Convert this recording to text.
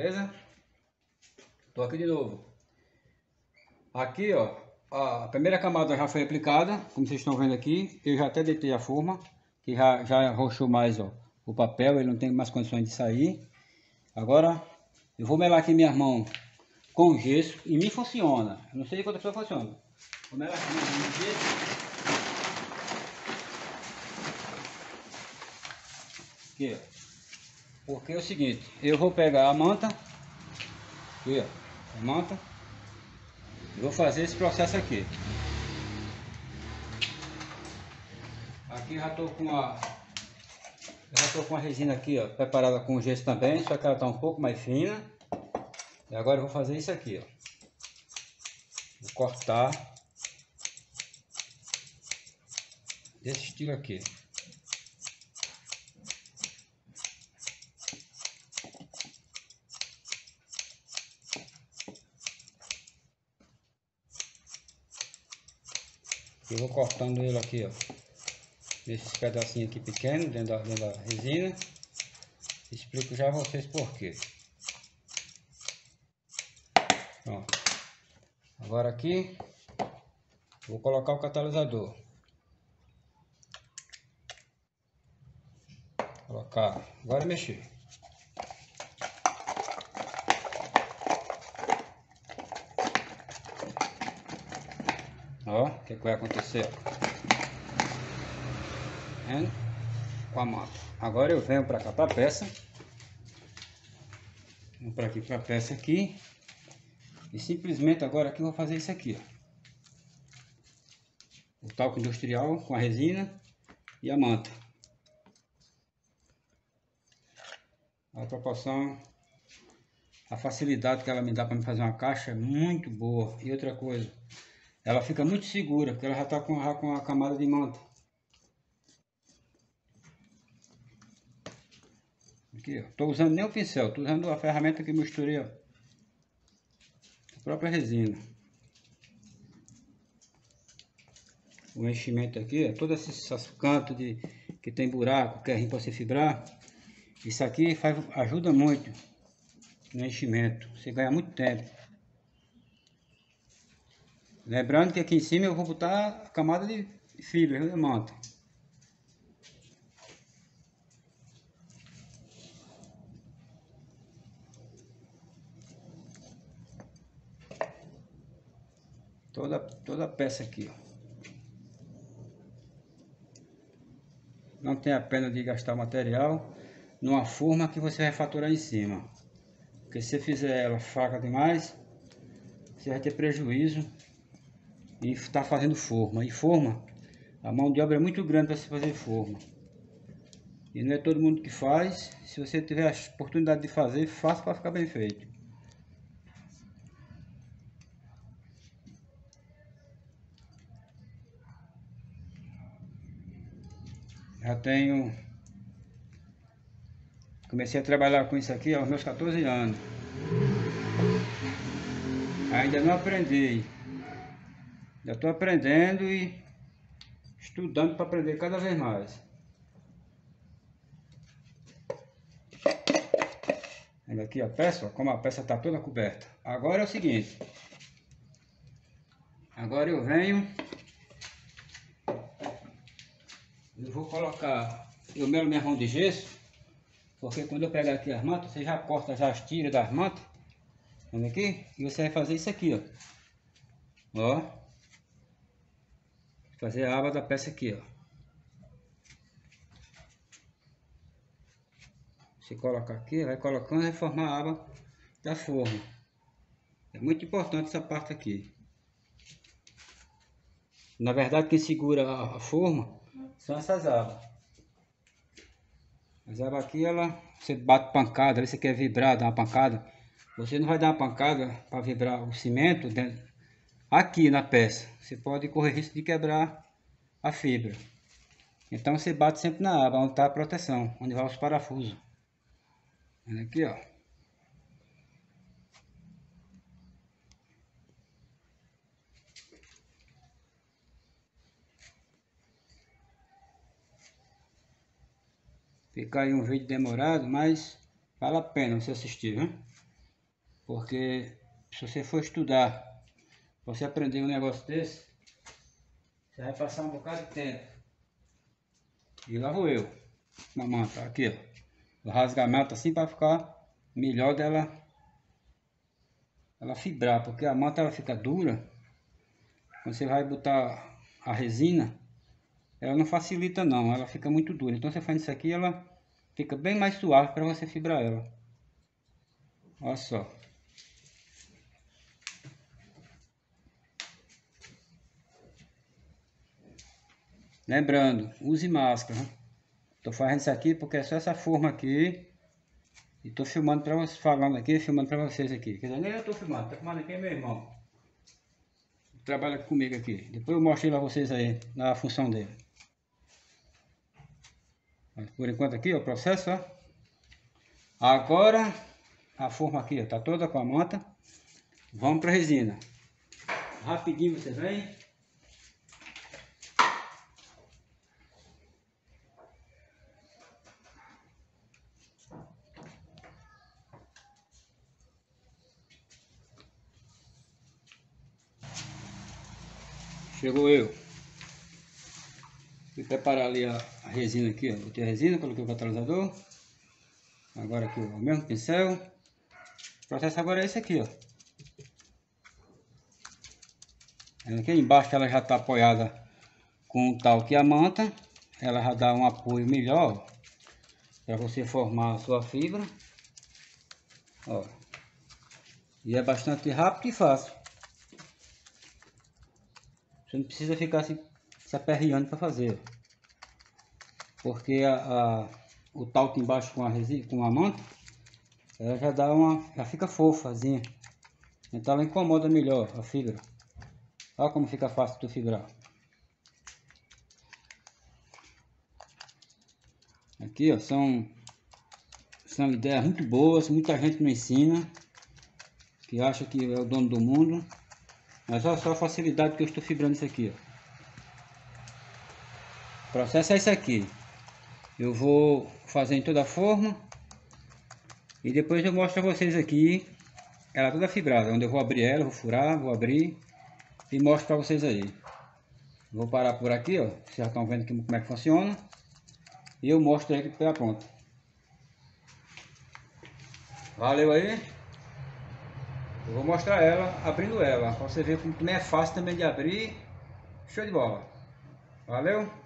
Beleza? Tô aqui de novo. Aqui, ó, a primeira camada já foi aplicada, como vocês estão vendo aqui. Eu já até deitei a forma, que já, já arrochou mais ó, o papel, ele não tem mais condições de sair. Agora, eu vou melar aqui minha mão com gesso e me funciona. Eu não sei de quantas pessoa funciona. Vou melar aqui minha mão com gesso. Aqui, ó. Porque é o seguinte, eu vou pegar a manta, aqui ó, a manta, e vou fazer esse processo aqui. Aqui já estou com a já estou com a resina aqui ó, preparada com gesso também, só que ela está um pouco mais fina. E agora eu vou fazer isso aqui ó. Vou cortar desse estilo aqui. Eu vou cortando ele aqui, ó. Nesses pedacinhos aqui pequenos, dentro da, dentro da resina. Explico já a vocês por quê. Ó. Agora aqui, vou colocar o catalisador. Colocar, agora mexer. Ó, o que, que vai acontecer? Com a moto. Agora eu venho para cá para peça. Vou para aqui para peça aqui. E simplesmente agora aqui eu vou fazer isso aqui, ó. O talco industrial com a resina e a manta. A proporção, a facilidade que ela me dá para me fazer uma caixa é muito boa. E outra coisa, ela fica muito segura, porque ela já está com, com a camada de manta. Aqui, ó. Tô usando nem o pincel, tô usando a ferramenta que misturei, ó. A própria resina. O enchimento aqui, ó, todos esses cantos de, que tem buraco, que é para se fibrar. Isso aqui faz, ajuda muito no enchimento. Você ganha muito tempo. Lembrando que aqui em cima eu vou botar a camada de fibra de manta. Toda, toda a peça aqui. Não tem a pena de gastar material numa forma que você vai faturar em cima. Porque se você fizer ela fraca demais, você vai ter prejuízo e está fazendo forma. E forma, a mão de obra é muito grande para se fazer forma. E não é todo mundo que faz. Se você tiver a oportunidade de fazer, faça para ficar bem feito. Já tenho... Comecei a trabalhar com isso aqui aos meus 14 anos. Ainda não aprendi. Já estou aprendendo e estudando para aprender cada vez mais. Olha aqui a peça, como a peça está toda coberta. Agora é o seguinte. Agora eu venho. Eu vou colocar. Eu melo minha mão de gesso. Porque quando eu pegar aqui as mantas, você já corta já as tiras das mantas. Olha aqui. E você vai fazer isso aqui, ó. Ó fazer a aba da peça aqui, ó. Você coloca aqui, vai colocando e formar a aba da forma. É muito importante essa parte aqui. Na verdade, quem segura a, forma são essas abas. As abas aqui, ela, você bate pancada, você quer vibrar, dar uma pancada. Você não vai dar uma pancada para vibrar o cimento dentro, aqui na peça. Você pode correr risco de quebrar a fibra. Então você bate sempre na aba onde está a proteção, onde vai os parafusos. Olha aqui, ó. Fica aí um vídeo demorado, mas vale a pena você assistir, né? Porque se você for estudar, você aprender um negócio desse, você vai passar um bocado de tempo. E lá vou eu, uma manta, aqui ó. Vou rasgar a manta assim para ficar melhor dela ela fibrar, porque a manta ela fica dura. Quando você vai botar a resina, ela não facilita não, ela fica muito dura. Então você faz isso aqui, ela fica bem mais suave para você fibrar ela. Olha só. Lembrando, use máscara. Tô fazendo isso aqui porque é só essa forma aqui. E tô filmando para vocês, falando aqui, filmando para vocês aqui. Quer dizer, nem eu tô filmando, tá filmando aqui é meu irmão. Trabalha comigo aqui. Depois eu mostro para vocês aí, na função dele. Mas por enquanto aqui, ó, o processo, ó. Agora, a forma aqui, ó, tá toda com a manta. Vamos para resina. Rapidinho você vem. Chegou eu. Fui preparar ali a, a resina aqui, ó. Botei a resina, coloquei o catalisador. Agora aqui o mesmo pincel. O processo agora é esse aqui, ó. Aqui embaixo ela já está apoiada com o tal que a manta. Ela já dá um apoio melhor para você formar a sua fibra. Ó. E é bastante rápido e fácil. Você não precisa ficar se, se aperreando para fazer. Porque a, a, o talco embaixo com a, com a manta, ela já dá uma. já fica fofazinha. Então ela incomoda melhor a fibra. Olha como fica fácil de fibrar. Aqui ó, são, são ideias muito boas, muita gente não ensina, que acha que é o dono do mundo. Mas olha só a facilidade que eu estou fibrando isso aqui. Ó. O processo é esse aqui. Eu vou fazer em toda a forma. E depois eu mostro a vocês aqui. Ela toda fibrada. Onde eu vou abrir ela, vou furar, vou abrir. E mostro para vocês aí. Vou parar por aqui, ó. Vocês já estão vendo como é que funciona. E eu mostro aí que está pronto. Valeu aí. Eu vou mostrar ela, abrindo ela, para você ver como é fácil também de abrir. Show de bola. Valeu?